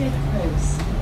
Connected Coast.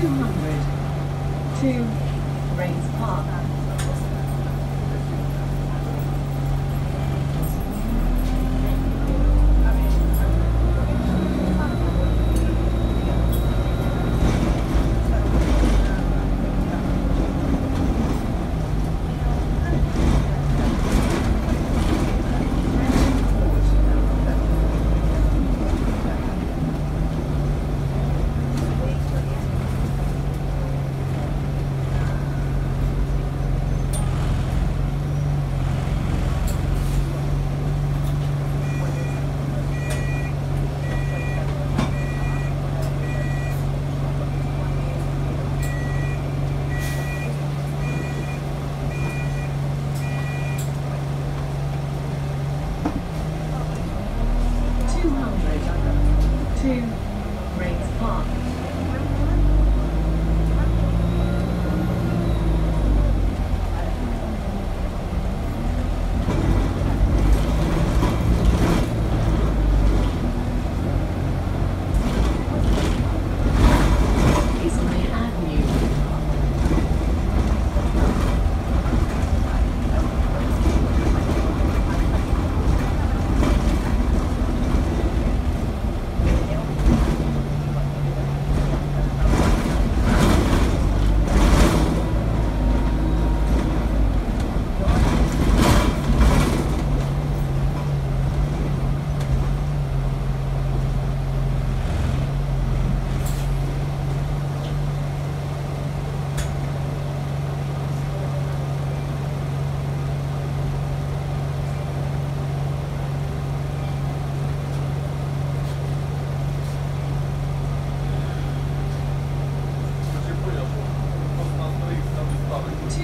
200 to Rains Park. too.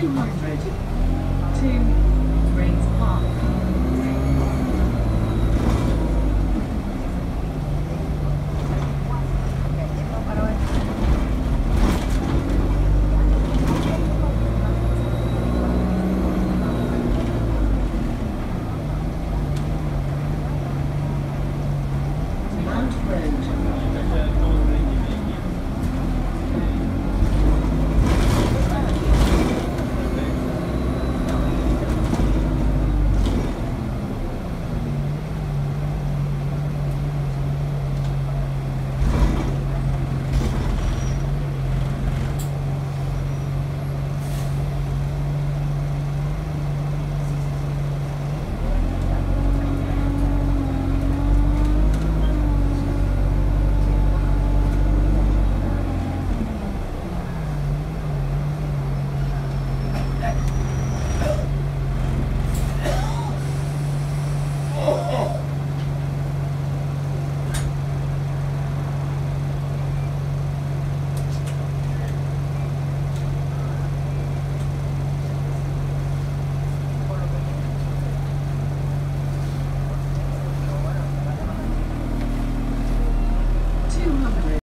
dehydrated. Two, brains